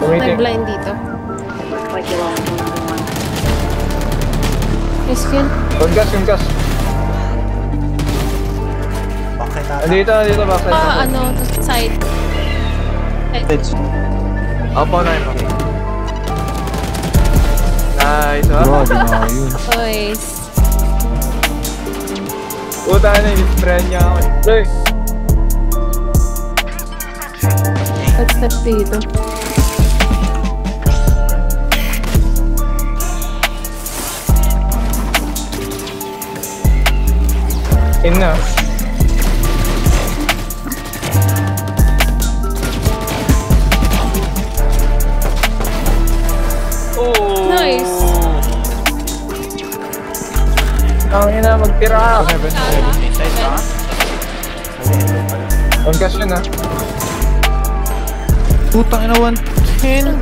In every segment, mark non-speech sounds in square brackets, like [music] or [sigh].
blind dito. Another one. Nice kill. Congas, congas. Bakit ata? Dito, dito, backside. Ah, ano, to side. Side. Opo na [laughs] yun. Nice, ha? Grabe na yun. Boys. Puta na, in-friend niya ako. Pre, Let's step dito. Na. Oh! Nice. Ang ina, magtira. Heaven. Inside ka? Congas yun, ha? Putang ina 110.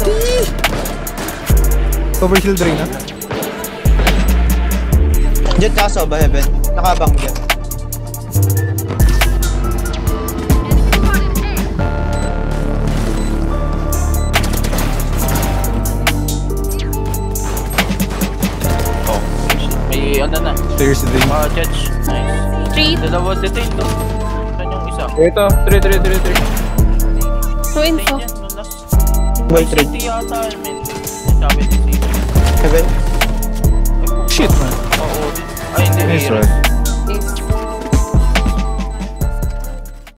Cover shield drain ha. Jet kaso ba, Heaven? Nakabang dyan. Ano na. Stairs drain. Ah, judge. Nice. Three. Dalawa detain to. Saan yung isa? Ito, 3, 3, 3, 3. No info. Wait, red. City yata, I mean. Sabi ni City. Heaven? Shit man. Oo, Ay, hindi. Nice Hero. one.